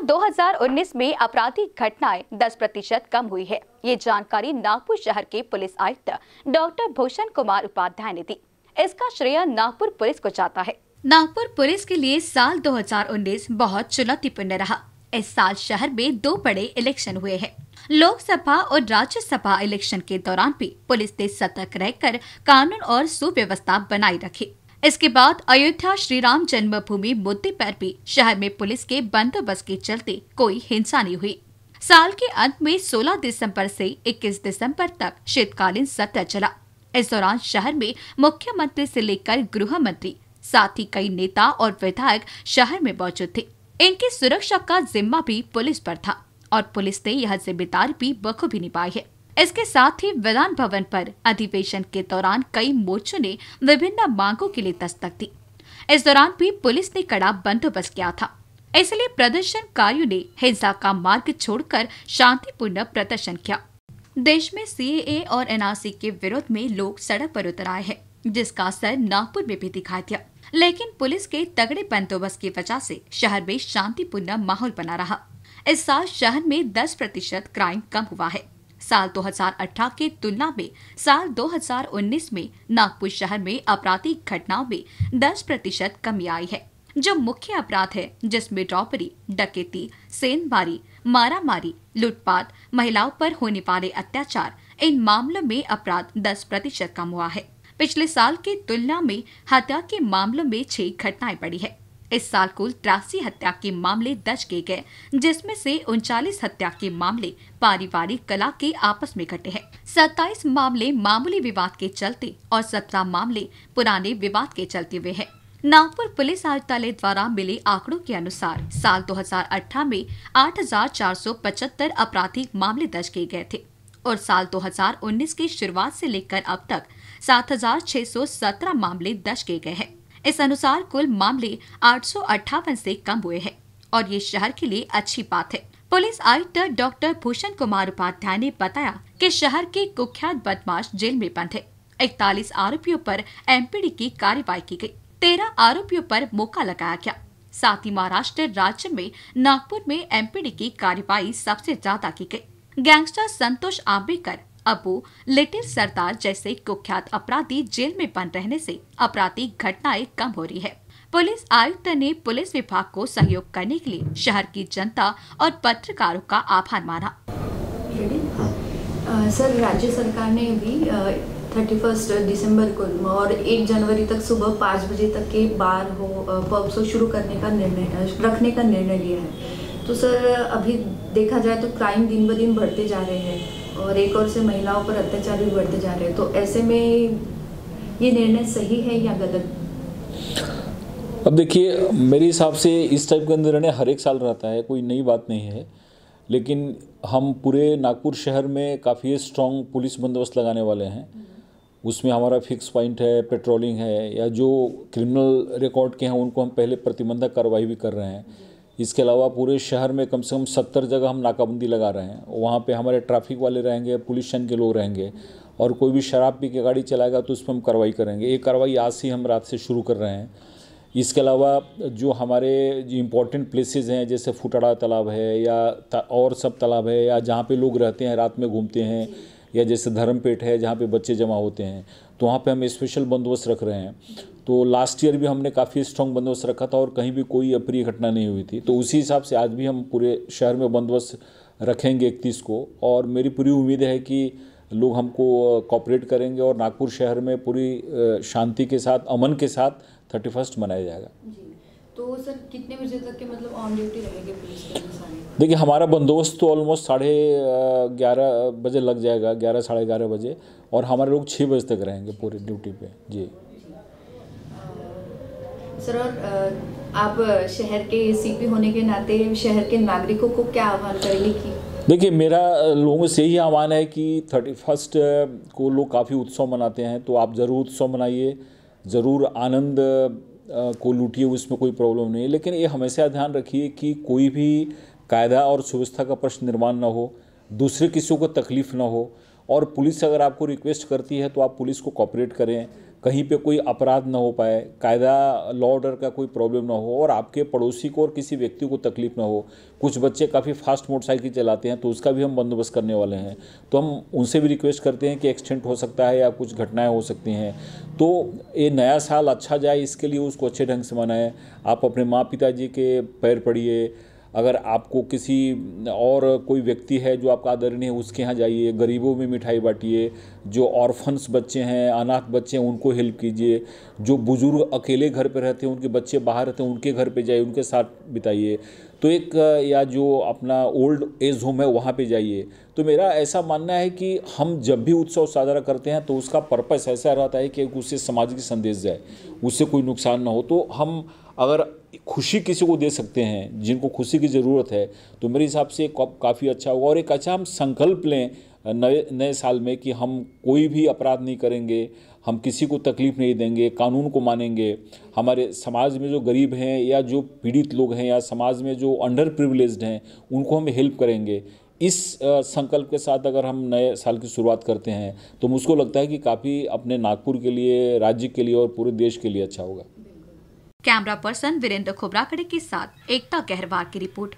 साल 2019 में आपराधिक घटनाएँ 10 प्रतिशत कम हुई है। ये जानकारी नागपुर शहर के पुलिस आयुक्त डॉक्टर भूषण कुमार उपाध्याय ने दी। इसका श्रेय नागपुर पुलिस को जाता है। नागपुर पुलिस के लिए साल 2019 बहुत चुनौतीपूर्ण रहा। इस साल शहर में दो बड़े इलेक्शन हुए हैं। लोकसभा और राज्यसभा इलेक्शन के दौरान भी पुलिस ने सतर्क रहकर कानून और सुव्यवस्था बनाए रखी। इसके बाद अयोध्या श्री राम जन्मभूमि मुद्दे पर भी शहर में पुलिस के बंदोबस्त के चलते कोई हिंसा नहीं हुई। साल के अंत में 16 दिसंबर से 21 दिसंबर तक शीतकालीन सत्र चला। इस दौरान शहर में मुख्यमंत्री से लेकर गृह मंत्री साथ ही कई नेता और विधायक शहर में मौजूद थे। इनकी सुरक्षा का जिम्मा भी पुलिस पर था और पुलिस ने यह ज़िम्मेदारी भी बखूबी निभाई है। इसके साथ ही विधान भवन पर अधिवेशन के दौरान कई मोर्चों ने विभिन्न मांगों के लिए दस्तक दी। इस दौरान भी पुलिस ने कड़ा बंदोबस्त किया था। इसलिए प्रदर्शनकारियों ने हिंसा का मार्ग छोड़कर शांतिपूर्ण प्रदर्शन किया। देश में सीएए और एनआरसी के विरोध में लोग सड़क पर उतर आए हैं, जिसका असर नागपुर में भी दिखाई दिया। लेकिन पुलिस के तगड़े बंदोबस्त की वजह से शहर में शांतिपूर्ण माहौल बना रहा। इस साल शहर में 10 प्रतिशत क्राइम कम हुआ है। साल 2018 की तुलना में, साल 2019 में नागपुर शहर में आपराधिक घटनाओं में 10 प्रतिशत कमी आई है। जो मुख्य अपराध है, जिसमें रॉबरी, डकैती सेंधमारी मारामारी, लूटपाट, महिलाओं पर होने वाले अत्याचार, इन मामलों में अपराध 10 प्रतिशत कम हुआ है। पिछले साल की तुलना में हत्या के मामलों में छह घटनाएँ बढ़ी है। इस साल कुल तिरासी हत्या के मामले दर्ज किए गए जिसमें से उनचालीस हत्या के मामले पारिवारिक कला के आपस में घटे हैं। सत्ताईस मामले मामूली विवाद के चलते और सत्रह मामले पुराने विवाद के चलते हुए हैं। नागपुर पुलिस आयुक्तालय द्वारा मिले आंकड़ों के अनुसार साल 2018 में 8,475 आपराधिक मामले दर्ज किए गए थे और साल 2019 की शुरुआत से लेकर अब तक 7,617 मामले दर्ज किए गए हैं। इस अनुसार कुल मामले आठ से कम हुए हैं, और ये शहर के लिए अच्छी बात है। पुलिस आयुक्त डॉक्टर भूषण कुमार उपाध्याय ने बताया कि शहर के कुख्यात बदमाश जेल में बंद है। इकतालीस आरोपियों पर एमपीडी की कार्रवाई की गई। तेरह आरोपियों पर मौका लगाया गया। साथ ही महाराष्ट्र राज्य में नागपुर में एमपीडी की कार्रवाई सबसे ज़्यादा की गई। गैंगस्टर संतोष आम्बेकर अबू, लिटिल सरदार जैसे कुख्यात अपराधी जेल में बंद रहने से आपराधिक घटनाएँ कम हो रही है। पुलिस आयुक्त ने पुलिस विभाग को सहयोग करने के लिए शहर की जनता और पत्रकारों का आभार माना। सर, राज्य सरकार ने भी थर्टी फ़र्स्ट दिसंबर को और एक जनवरी तक सुबह पाँच बजे तक के बार हो पब्स शुरू करने का निर्णय रखने का निर्णय लिया है। तो सर, अभी देखा जाए तो क्राइम दिन ब दिन बढ़ते जा रहे हैं। और एक और से महिलाओं पर अत्याचार भी बढ़ते जा रहे हैं। तो ऐसे में ये निर्णय सही है या गलत? अब देखिए, मेरे हिसाब से इस टाइप का निर्णय हर एक साल रहता है, कोई नई बात नहीं है। लेकिन हम पूरे नागपुर शहर में काफ़ी स्ट्रॉन्ग पुलिस बंदोबस्त लगाने वाले हैं। उसमें हमारा फिक्स पॉइंट है पेट्रोलिंग है, या जो क्रिमिनल रिकॉर्ड के हैं, उनको हम पहले प्रतिबंधक कार्रवाई भी कर रहे हैं। इसके अलावा पूरे शहर में कम से कम सत्तर जगह हम नाकाबंदी लगा रहे हैं। वहाँ पे हमारे ट्रैफ़िक वाले रहेंगे, पुलिस के लोग रहेंगे और कोई भी शराब पी के गाड़ी चलाएगा तो उस पर हम कार्रवाई करेंगे। ये कार्रवाई आज से हम रात से शुरू कर रहे हैं। इसके अलावा जो हमारे इम्पोर्टेंट प्लेसेस हैं, जैसे फुटड़ा तालाब है या और सब तालाब है या जहाँ पे लोग रहते हैं, रात में घूमते हैं या जैसे धर्मपेट है जहाँ पे बच्चे जमा होते हैं तो वहाँ पे हम स्पेशल बंदोबस्त रख रहे हैं। तो लास्ट ईयर भी हमने काफ़ी स्ट्रॉन्ग बंदोबस्त रखा था और कहीं भी कोई अप्रिय घटना नहीं हुई थी। तो उसी हिसाब से आज भी हम पूरे शहर में बंदोबस्त रखेंगे इकतीस को और मेरी पूरी उम्मीद है कि लोग हमको कॉपरेट करेंगे और नागपुर शहर में पूरी शांति के साथ, अमन के साथ थर्टी फ़र्स्ट मनाया जाएगा। तो सर कितने बजे तक के मतलब ऑन ड्यूटी रहेंगे पुलिस के देखिए हमारा बंदोबस्त तो ऑलमोस्ट साढ़े ग्यारह बजे लग जाएगा ग्यारह साढ़े ग्यारह बजे और हमारे लोग छः बजे तक रहेंगे पूरी ड्यूटी पे जी। सर और आप शहर के सीपी होने के नाते शहर के नागरिकों को क्या आह्वान करेंगे कि? देखिए मेरा लोगों से यही आह्वान है कि थर्टी फ़र्स्ट को लोग काफ़ी उत्सव मनाते हैं तो आप ज़रूर उत्सव मनाइए ज़रूर आनंद को लूटिए, उसमें कोई प्रॉब्लम नहीं है। लेकिन ये हमेशा ध्यान रखिए कि कोई भी कायदा और सुव्यवस्था का प्रश्न निर्माण ना हो, दूसरे किसी को तकलीफ़ ना हो। और पुलिस अगर आपको रिक्वेस्ट करती है तो आप पुलिस को कॉपरेट करें। कहीं पे कोई अपराध ना हो पाए, कायदा लॉ ऑर्डर का कोई प्रॉब्लम ना हो और आपके पड़ोसी को और किसी व्यक्ति को तकलीफ़ ना हो। कुछ बच्चे काफ़ी फास्ट मोटरसाइकिल चलाते हैं तो उसका भी हम बंदोबस्त करने वाले हैं। तो हम उनसे भी रिक्वेस्ट करते हैं कि एक्सीडेंट हो सकता है या कुछ घटनाएँ हो सकती हैं। तो ये नया साल अच्छा जाए, इसके लिए उसको अच्छे ढंग से मनाएँ। आप अपने माँ पिताजी के पैर पड़िए अगर आपको किसी और कोई व्यक्ति है जो आपका आदरणीय है, उसके यहाँ जाइए, गरीबों में मिठाई बांटिए, जो ऑर्फन्स बच्चे हैं, अनाथ बच्चे हैं, उनको हेल्प कीजिए, जो बुज़ुर्ग अकेले घर पर रहते हैं, उनके बच्चे बाहर रहते हैं, उनके घर पर जाइए, उनके साथ बिताइए। तो एक, या जो अपना ओल्ड एज होम है, वहाँ पे जाइए। तो मेरा ऐसा मानना है कि हम जब भी उत्सव साझा करते हैं तो उसका पर्पस ऐसा रहता है कि उससे समाज की संदेश जाए, उससे कोई नुकसान ना हो। तो हम अगर खुशी किसी को दे सकते हैं, जिनको खुशी की ज़रूरत है तो मेरे हिसाब से काफ़ी अच्छा होगा। और एक अच्छा हम संकल्प लें नए नए साल में कि हम कोई भी अपराध नहीं करेंगे, हम किसी को तकलीफ़ नहीं देंगे, कानून को मानेंगे। हमारे समाज में जो गरीब हैं या जो पीड़ित लोग हैं या समाज में जो अंडर प्रिविलेज्ड हैं, उनको हम हेल्प करेंगे। इस संकल्प के साथ अगर हम नए साल की शुरुआत करते हैं तो मुझको लगता है कि काफ़ी अपने नागपुर के लिए, राज्य के लिए और पूरे देश के लिए अच्छा होगा। कैमरा पर्सन वीरेंद्र खोबराकड़े के साथ एकता गहरवार की रिपोर्ट।